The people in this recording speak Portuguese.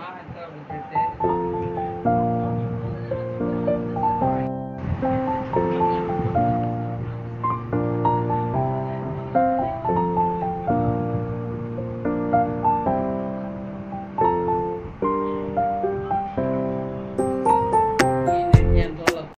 marca, o critério.